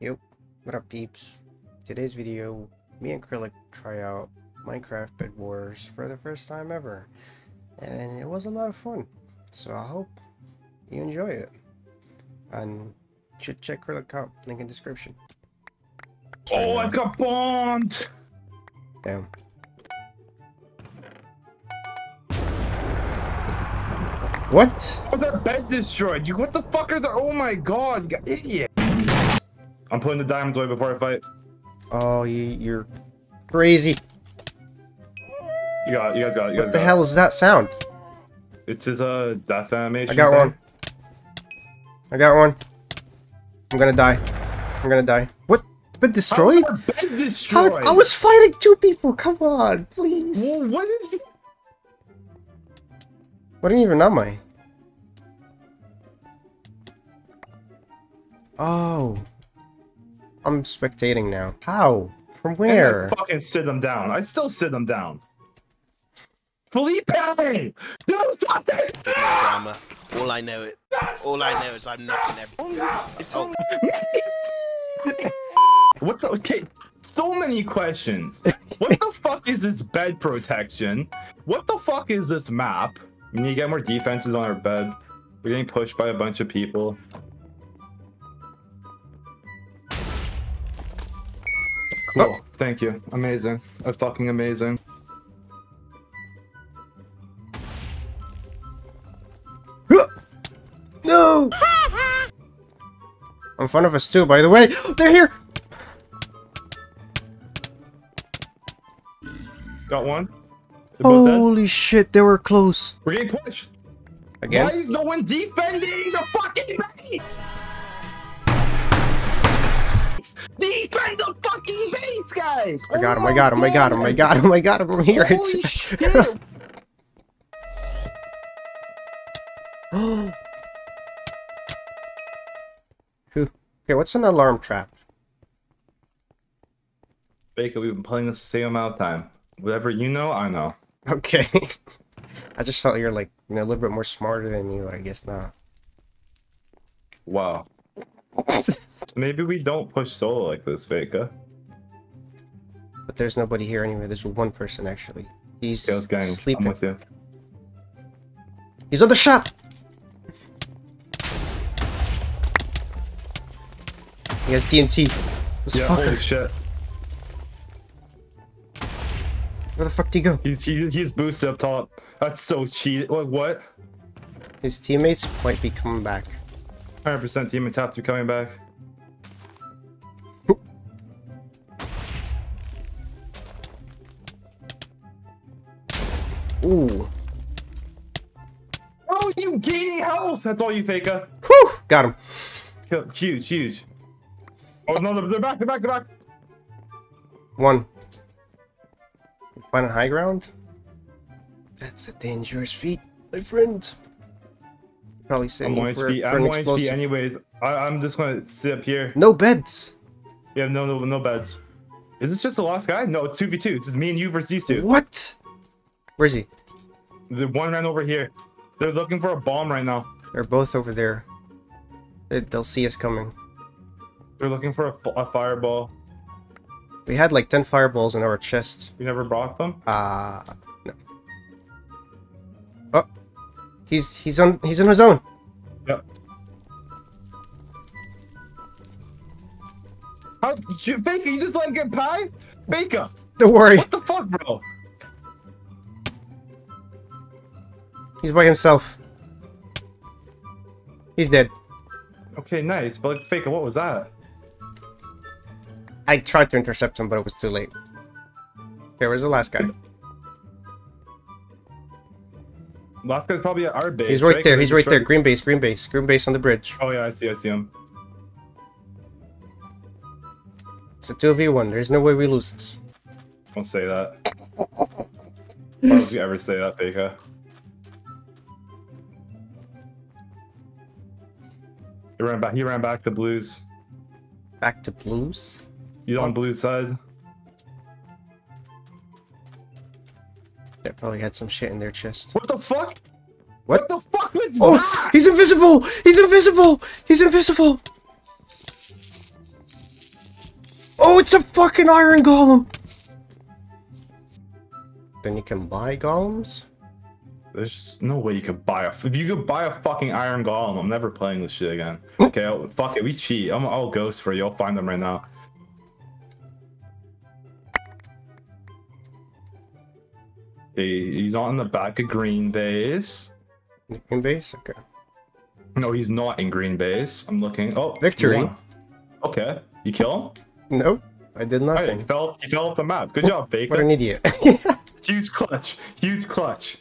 Yo, what up peeps? Today's video, me and Krilyk try out Minecraft Bed Wars for the first time ever. And it was a lot of fun. So I hope you enjoy it. And should check Krilyk out, link in description. Oh, I got bombed! Damn. What? Oh, that bed destroyed. You what the fuck are the oh my god, idiot. I'm putting the diamonds away before I fight. Oh, you, you're crazy. You got it, you guys got it, you What the hell is that sound? It's his uh death animation. I got thing. one. I got one. I'm gonna die. I'm gonna die. What? Been destroyed? our bed How, destroyed? I was fighting two people. Come on, please. Well, what did you What even am I? Oh. I'm spectating now. How? From And where? Fucking sit them down. I still sit them down. Felipe! Do something! drama. All I know it. All I know is I'm knocking everything. It's oh, What the? Okay, so many questions. What the fuck is this bed protection? What the fuck is this map? We need to get more defenses on our bed. We're getting pushed by a bunch of people. Cool. Thank you. Amazing. Uh, fucking amazing. No! In front of us too, by the way. They're here! Got one. They're both dead. Holy shit, they were close. We're getting pushed. Again? Why is no one defending the fucking base? Defend the fucking base, guys! I got Oh him, I my got him, I got him, I God. got him, I got him. I'm here. Holy shit! Who- okay, what's an alarm trap? Faeka, we've been playing this the same amount of time. Whatever you know, I know. Okay. I just thought you were like, you know, a little bit more smarter than you, but I guess not. Wow. Maybe we don't push solo like this, Faeka. But there's nobody here anyway. There's one person actually. He's get him. I'm sleeping. with you. He's on the shop. He has TNT. This Yeah, fucker. holy shit. Where the fuck did he go? He's he, he's boosted up top. That's so cheated. What? What? His teammates might be coming back. 100% teammates have to be coming back. Ooh. Oh, you gaining health! That's all you, Faeka. Whew! Got him. Huge, huge. Oh no, they're- back, they're back, they're back. One. Find a high ground? That's a dangerous feat, my friend. Probably I'm sitting one for, for I'm an explosive. anyways. I, I'm just gonna sit up here. No beds. Yeah, no, no, no beds. Is this just the last guy? No, it's 2v2. It's just me and you versus these two. What? Where's he? The one ran over here. They're looking for a bomb right now. They're both over there. They, they'll see us coming. They're looking for a, a fireball. We had like 10 fireballs in our chest. We never brought them. Uh, no. Oh. He's, he's on, he's on his own. Yep. How, you, Faeka, you just let him get pie? Faeka, Don't worry. what the fuck, bro? He's by himself. He's dead. Okay, nice. But Faeka, what was that? I tried to intercept him, but it was too late. Okay, where's the last guy? Last guy's probably at our base. He's right there. He's right there. Green base. Green base. Green base on the bridge. Oh yeah, I see. I see him. It's a 2v1. There's no way we lose this. Don't say that. Why would you ever say that, Faeka? Ran back. He ran back to blues. Back to blues. You on oh. blue side. They probably had some shit in their chest. What the fuck? What? What the fuck was Oh, that? he's invisible! He's invisible! He's invisible! Oh, it's a fucking iron golem! Then you can buy golems? There's no way you could buy a. If you could buy a fucking iron golem, I'm never playing this shit again. Okay, I'll, fuck it, we cheat. I'm, I'll ghost for you. I'll find them right now. Okay, he's on the back of green base. Green base? Okay. No, he's not in green base. I'm looking. Oh, Victory. Okay, you kill him. Nope. I did nothing. he fell. He fell off the map. Good job, Faeka. What an idiot. Huge clutch. Huge clutch.